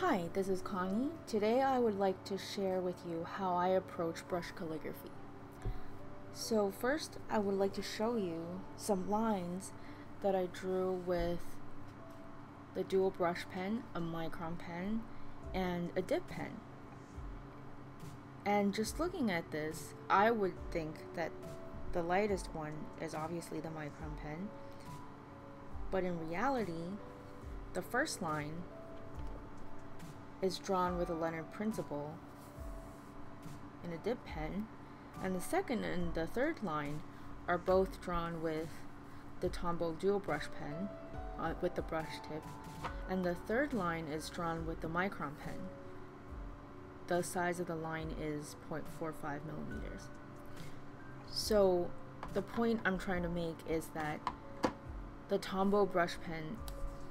Hi, this is Connie. Today I would like to share with you how I approach brush calligraphy. So first I would like to show you some lines that I drew with the dual brush pen, a micron pen, and a dip pen. And just looking at this, I would think that the lightest one is obviously the micron pen, but in reality, the first line is drawn with a Leonardt Principal in a dip pen, and the second and the third line are both drawn with the Tombow dual brush pen uh, with the brush tip, and the third line is drawn with the micron pen. The size of the line is 0.45 millimeters. So the point I'm trying to make is that the Tombow brush pen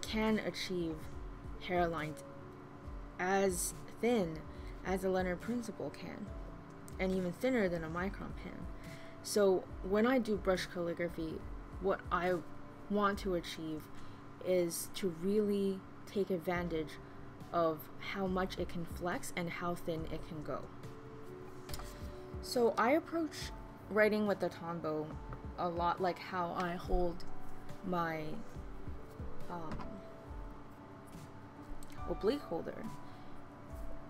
can achieve hairlines as thin as a Leonardt Principal can, and even thinner than a micron pen. So when I do brush calligraphy, what I want to achieve is to really take advantage of how much it can flex and how thin it can go. So I approach writing with the Tombow a lot like how I hold my um, oblique holder.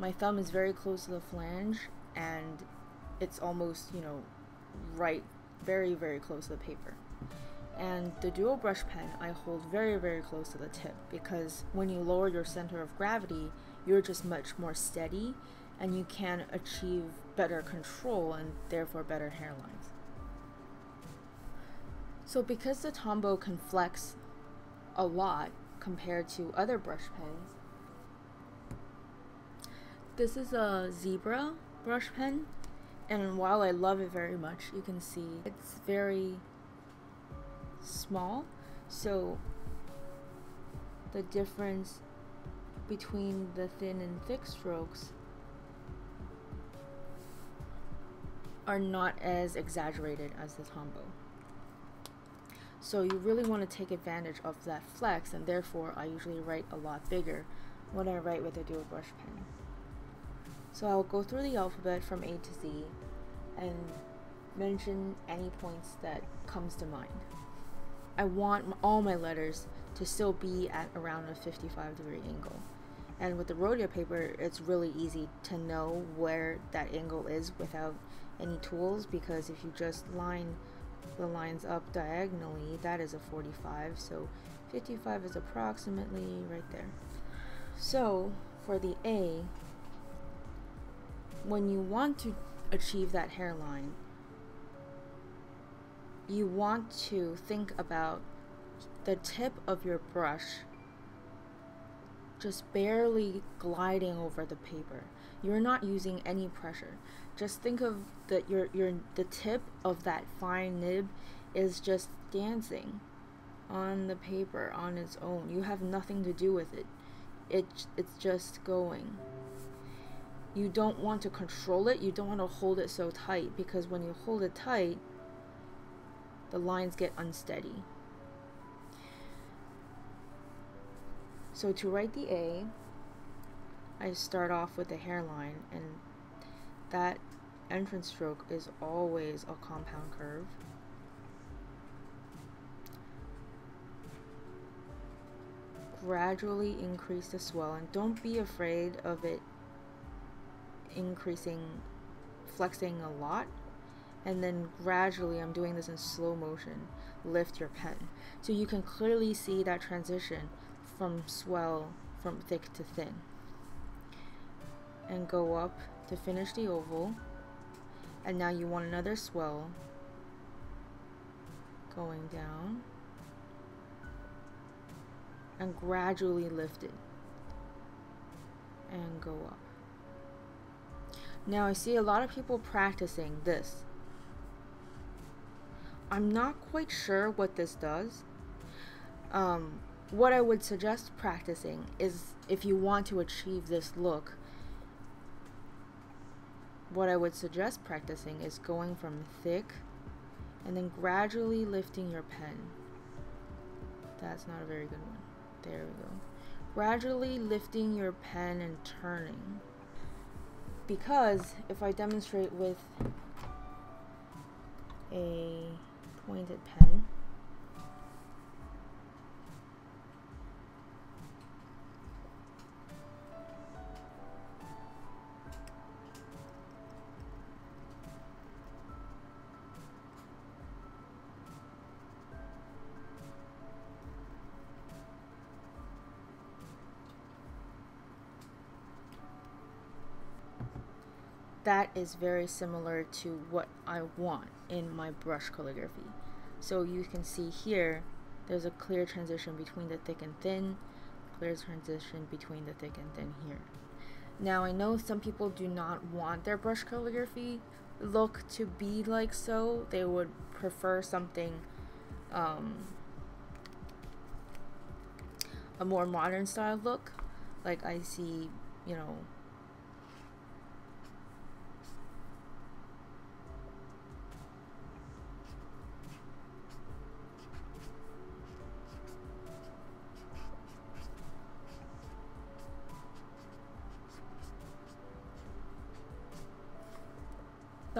My thumb is very close to the flange and it's almost, you know, right, very, very close to the paper. And the dual brush pen I hold very, very close to the tip because when you lower your center of gravity, you're just much more steady and you can achieve better control and therefore better hairlines. So because the Tombow can flex a lot compared to other brush pens, this is a zebra brush pen and while I love it very much, you can see it's very small so the difference between the thin and thick strokes are not as exaggerated as the Tombow. So you really want to take advantage of that flex and therefore I usually write a lot bigger when I write with a dual brush pen. So I'll go through the alphabet from A to Z and mention any points that comes to mind. I want all my letters to still be at around a 55 degree angle. And with the Rhodia paper, it's really easy to know where that angle is without any tools because if you just line the lines up diagonally, that is a 45. So 55 is approximately right there. So for the A, when you want to achieve that hairline, you want to think about the tip of your brush just barely gliding over the paper. You're not using any pressure. Just think of that your your the tip of that fine nib is just dancing on the paper on its own. You have nothing to do with it. It it's just going. You don't want to control it. You don't want to hold it so tight because when you hold it tight, the lines get unsteady. So to write the A, I start off with the hairline and that entrance stroke is always a compound curve. Gradually increase the swell and don't be afraid of it increasing, flexing a lot and then gradually I'm doing this in slow motion. Lift your pen. So you can clearly see that transition from swell from thick to thin. And go up to finish the oval. And now you want another swell. Going down. And gradually lift it. And go up now I see a lot of people practicing this I'm not quite sure what this does. Um, what I would suggest practicing is if you want to achieve this look, what I would suggest practicing is going from thick and then gradually lifting your pen. That's not a very good one. There we go. gradually lifting your pen and turning. Because if I demonstrate with a pointed pen, that is very similar to what I want in my brush calligraphy. So you can see here, there's a clear transition between the thick and thin, clear transition between the thick and thin here. Now I know some people do not want their brush calligraphy look to be like so. They would prefer something um, a more modern style look. Like I see, you know,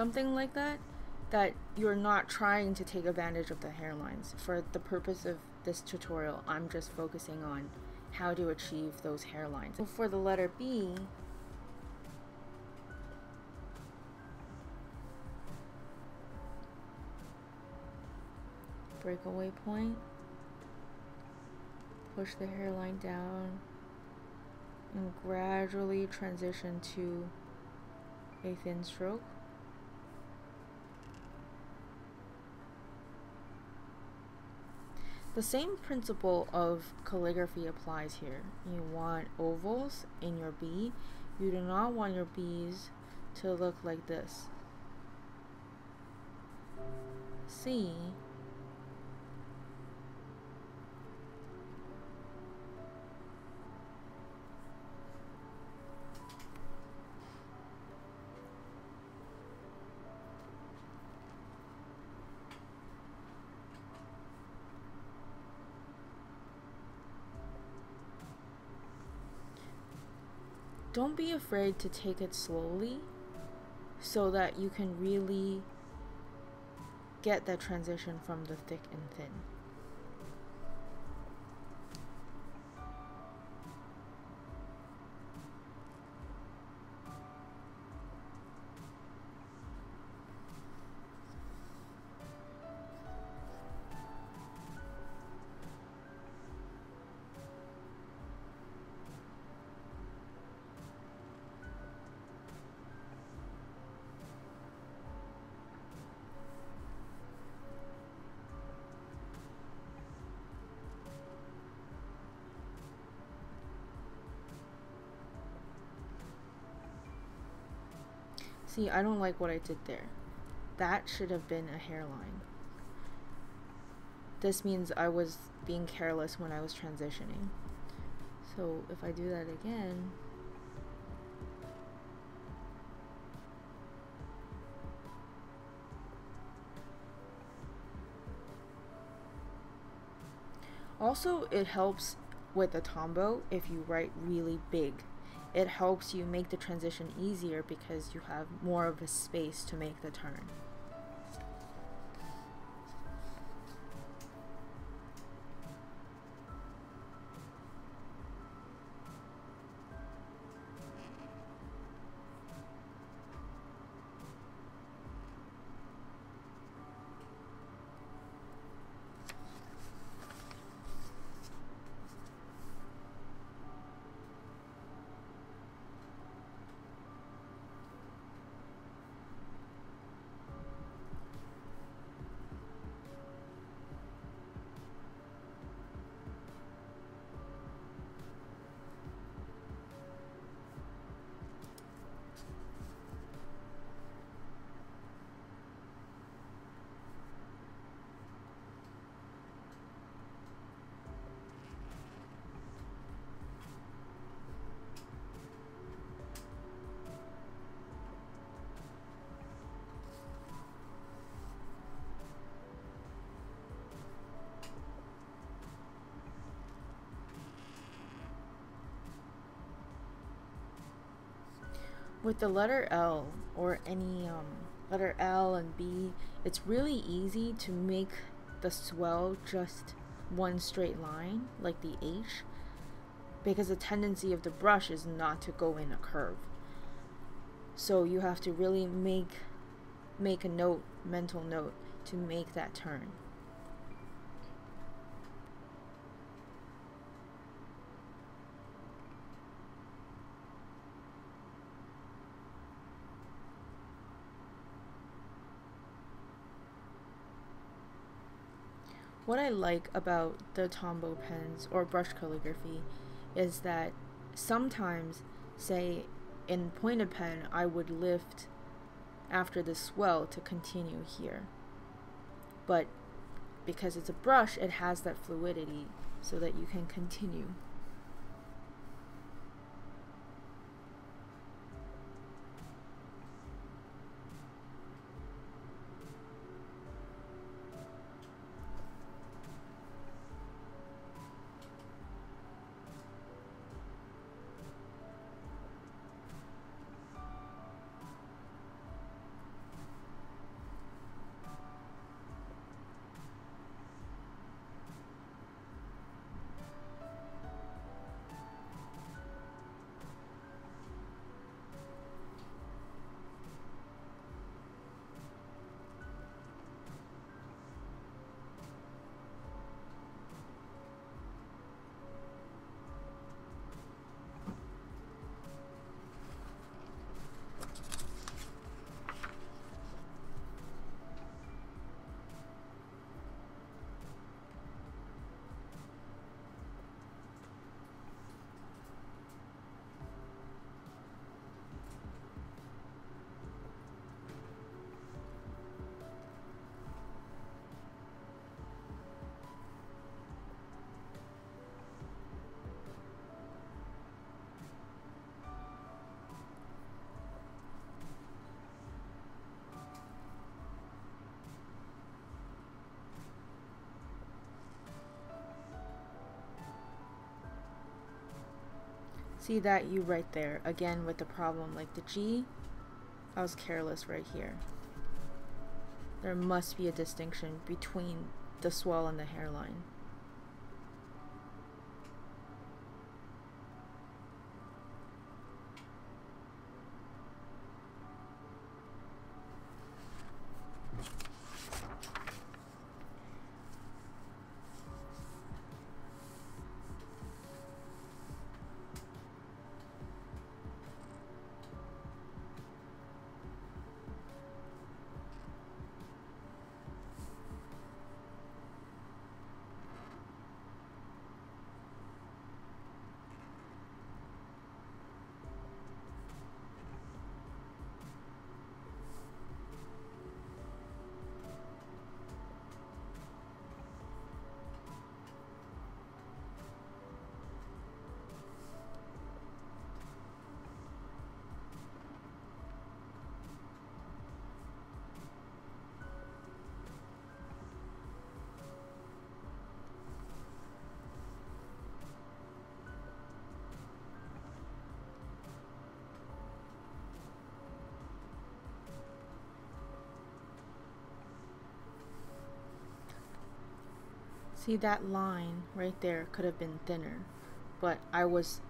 something like that that you're not trying to take advantage of the hairlines. For the purpose of this tutorial, I'm just focusing on how to achieve those hairlines. So for the letter B, breakaway point, push the hairline down, and gradually transition to a thin stroke. The same principle of calligraphy applies here. You want ovals in your B. You do not want your B's to look like this. C don't be afraid to take it slowly so that you can really get that transition from the thick and thin. See, I don't like what I did there. That should have been a hairline. This means I was being careless when I was transitioning. So if I do that again, Also, it helps with the Tombow if you write really big it helps you make the transition easier because you have more of a space to make the turn. With the letter L or any um, letter L and B, it's really easy to make the swell just one straight line, like the H, because the tendency of the brush is not to go in a curve. So you have to really make make a note, mental note, to make that turn. What I like about the Tombow pens or brush calligraphy is that sometimes, say in pointed pen, I would lift after the swell to continue here. But because it's a brush, it has that fluidity so that you can continue. See that U right there, again with the problem, like the G, I was careless right here. There must be a distinction between the swell and the hairline. See that line right there could have been thinner, but I was,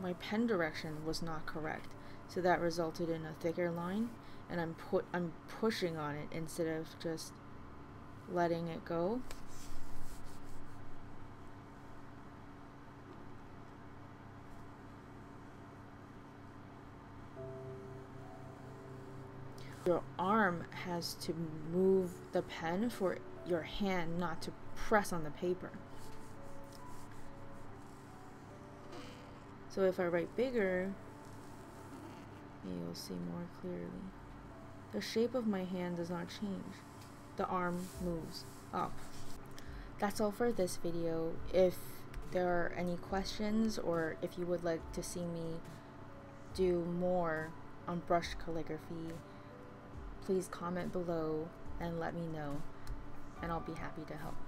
my pen direction was not correct. So that resulted in a thicker line and I'm put I'm pushing on it instead of just letting it go. Your arm has to move the pen for your hand not to press on the paper. So if I write bigger, you'll see more clearly. The shape of my hand does not change. The arm moves up. That's all for this video. If there are any questions or if you would like to see me do more on brush calligraphy, please comment below and let me know and I'll be happy to help.